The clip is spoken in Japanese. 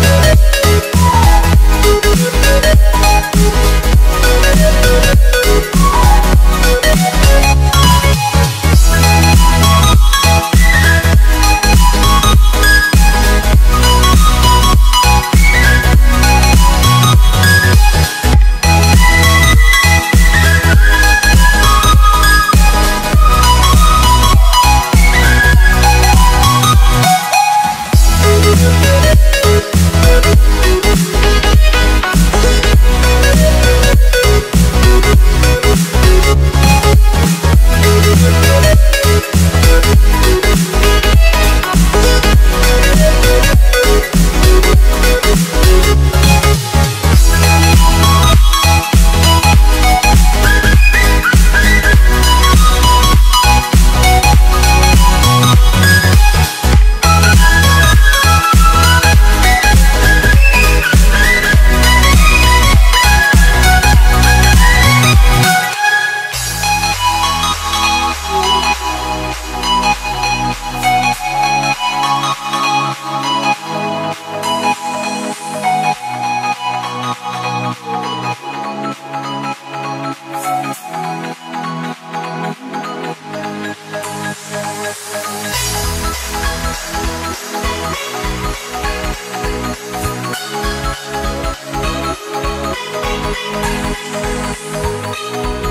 Thank Thank you.